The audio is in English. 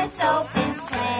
horse and play.